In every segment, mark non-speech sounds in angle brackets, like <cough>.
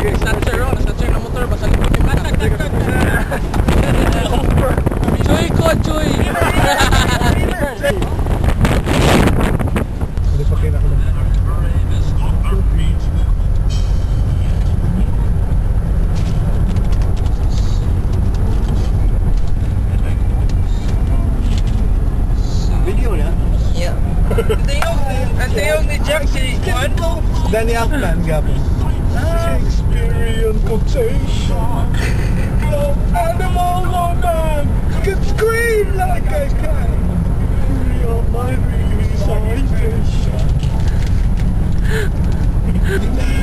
Snatcher, oh. Snatcher na motor. Basta likod ni Matak. Chuy ko, chuy. Hindi pa Video na? Yeah. <laughs> Ito yung, yung ni Jack si Juan. Danny Aklan, gapon. Quotation. No animal woman can scream like I can. Feel my recitation.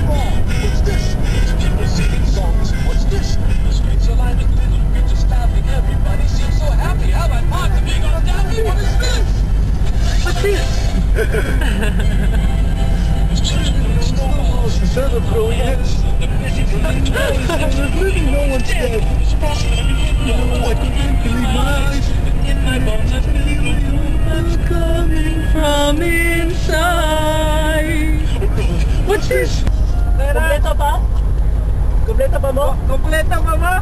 What's <laughs> this? <laughs> People singing songs. What's this? The streets are lined with are just stabbing. Everybody seems so happy. How about mom to being on me? What is this? What's this? Instead of growing there's really no one's dead. I couldn't believe my eyes. In my bones, I feel What's coming from inside? What's this? Kompleto pa? Kompleto pa mo? Kompleto pa ba?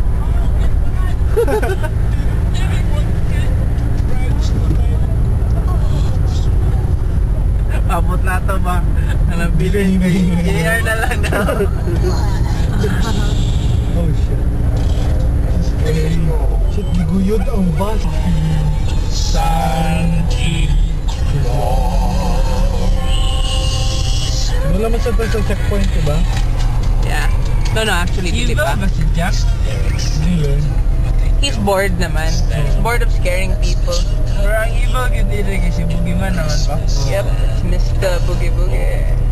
Abot na to ba? Anong bilhin? JR na lang daw. Oh shit. Shit, giguyod ang bus. Wala man sa sa checkpoint, diba? Yeah. No, no, actually, dili pa. si Jack? He's bored naman. He's bored of scaring people. Pero ang evil yun din eh, kasi bugiman naman ba? Yep, it's Mr. Boogie Boogie.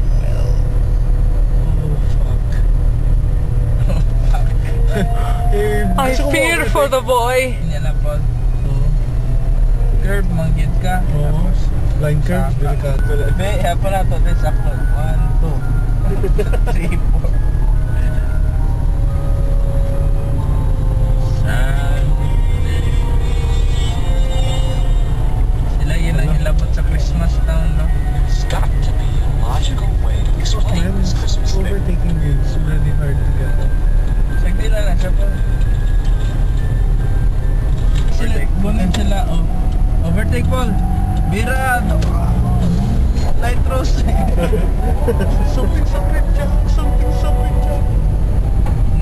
I fear for the boy. Hindi Curve, manggit ka. Oo. Line curve, delikado. Be, hapon na to. This ako. One, two, three, <laughs> four. Something, something, Jack. Something, something, Jack.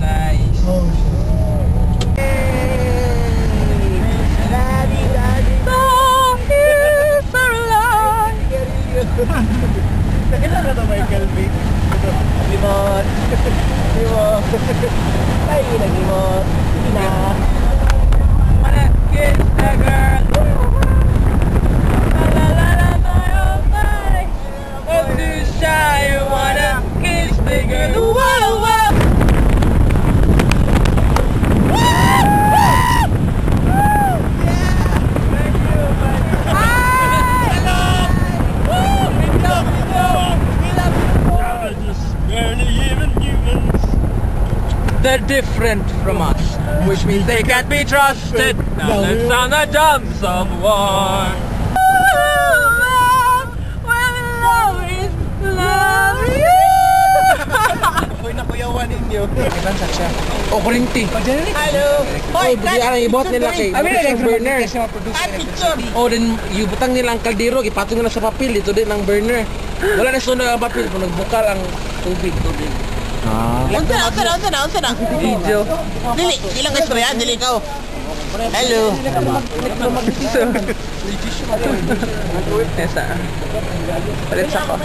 nice. Oh shit. Kailan na Michael B? Limot. Limot. Ay, naglimot. Na. Kiss the girl. They're different from us, which means they can't be trusted. Now let's sound the drums of war. Nakuyawan ninyo. O, kurinti. Hello. Oh, bigyan ang ibot nila kay Christian burner. Oh, then ibutang nila ang kaldero, ipatong nila sa papel, ito din ang burner. Wala na sunod ang papel, kung nagbukal ang tubig, tubig. Unsa na, unsa na, unsa na, unsa na. Video. Dili, ilang guys ko yan, dili ikaw. Hello. Nesa. Palit sa ko.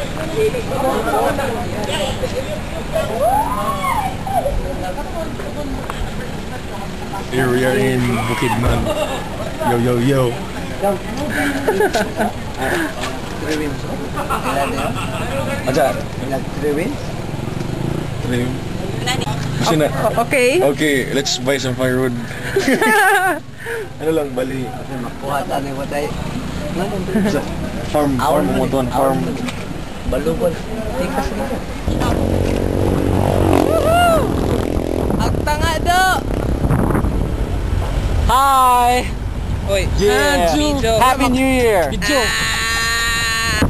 area in Bukit Man. Yo, yo, yo. Trewin. Okay. Okay, let's buy some firewood. ano lang, bali. Makuha tayo, watay. Farm, farm, farm, farm. Balugon. Tikas na. Hi. Oy. Yeah. Happy New Year. Ah.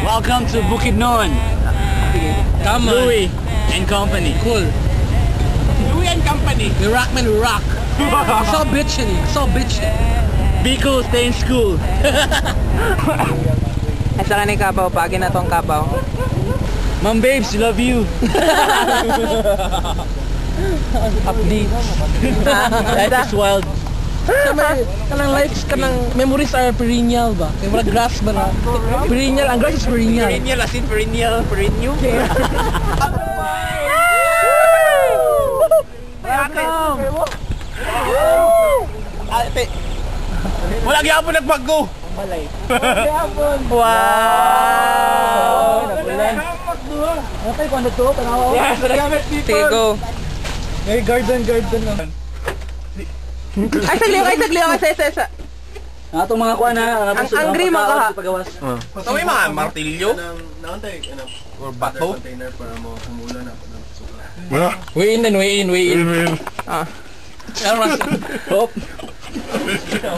Welcome to Bukidnon. Come on. Louis and Company. Cool. Louie and Company. We rock man, we rock. so bitchy, so bitchy. Be cool, stay in school. <laughs> Asa ka ni Kapaw, pagi na tong Kapaw. Mom babes, love you. <laughs> Update. Life is wild. Kanang lives kanang memories are perennial ba? Kay wala grass ba na? Perennial, ang grass is perennial. Perennial as in perennial, perennial. Ate. Wala gyapon nagbago. Wow! Sige, go. May garden, garden na. Ay, sagliw, ay, sagliw, ay, sa, sa, sa. Atong mga kuha na. Ang angry mo ka. Pagawas. Sa may mga martilyo or bato. Way in then, way in, way in. Ah. Ano mas? Hop.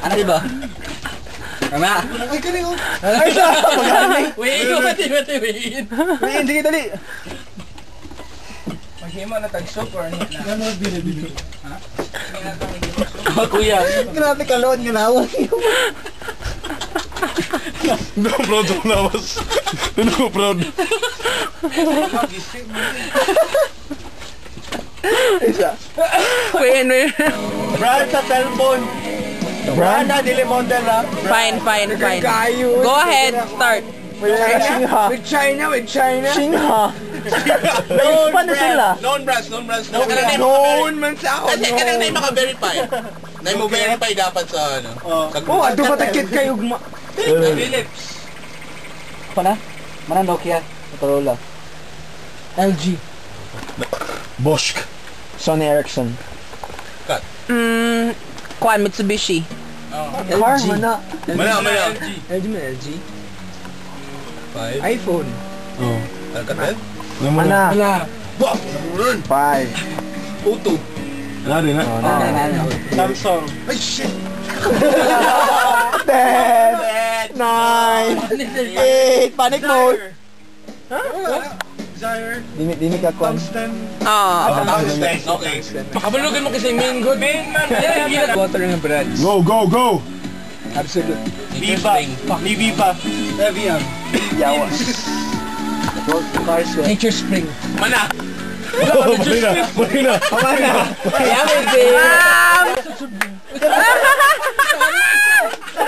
Ano diba? Tama. Ay, kani ko. Ay, sa. Way in, wait in, wait in, way in. Sige, dali. Oh, kuya. Grabe ka, Lord, ginawa. No proud ako lawas. No proud. Isa. Wait, wait. Brad sa cellphone. Brad na, dili ha. Fine, fine, fine. Go ahead, start. China. With China, with China. China. Known pa na sila. Known brands, known brands. Known Known man sa ako. Kasi kanang na maka-verify. Na mo verify dapat sa ano. Sa Oh, ado ba takit kayo guma? Philips. Pana? Mana Nokia? Motorola. LG. Bosch. Sony Ericsson. Mm, Kwan, Mitsubishi. Car, mana? Mana, mana. LG man, LG. iPhone. Alcatel? Mana? Wala. Five. Photo. Wala din ha. Samsung. Ay, shit! Ten! Nine! Eight! Panic mode! Dini, dini ka kwan. Ah. Okay. Makabalugan mo kasi main good. Main man. Yeah, Water ng bread. Go, go, go! Absolute. Viva. Viva. <laughs> Heavy yan. Yawa. Cars yan. Nature Spring. Mana. Oh, mali na, mali na.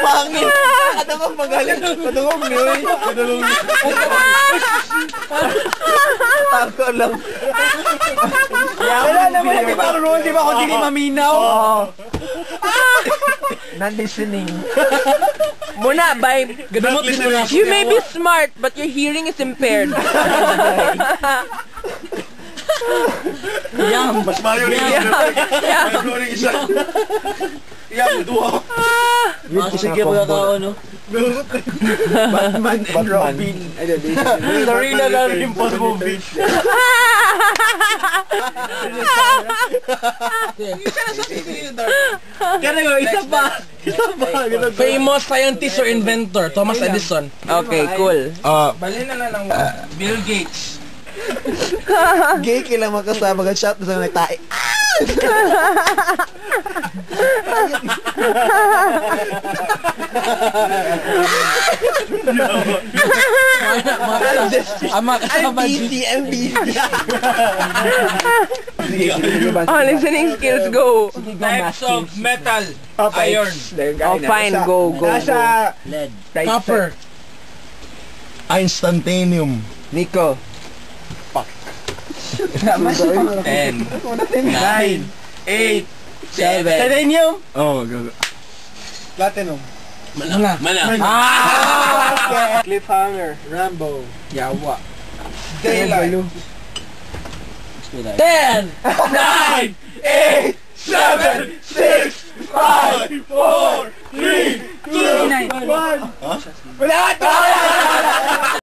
Pangin! Ano bang magaling? Padungog ni Uy. Padungog ni Tako lang. Wala naman na di ba rule? Di ba kung di maminaw? Non-listening. Muna, by... You may be smart, but your hearing is impaired. Yum. Mas Mario rin. Yum. Yum. Yum. Yum. Duo. Sige po na? Batman and Robin. Sorry na lang yung pag-movie. Kaya nga, isa pa. Isa pa. Famous scientist or inventor, Thomas Edison. Okay, cool. Ah, Bill Gates. <laughs> Gay kailang makasama ka shot sa nagtae. <laughs> <laughs> Ama kasama MBC, MBC. Oh, listening skills, go. Types of metal. Iron. Oh, fine, go, go, Nasa Copper. Instantanium. Nico. Ten. Nine. Eight. Seven. Titanium. Oh, go. Platinum. Mana. Mana. Cliffhanger. Rambo. Yawa. Daylight. Ten! Nine. Eight. Seven. Six. Five. Four. Three. Two. One. Wala!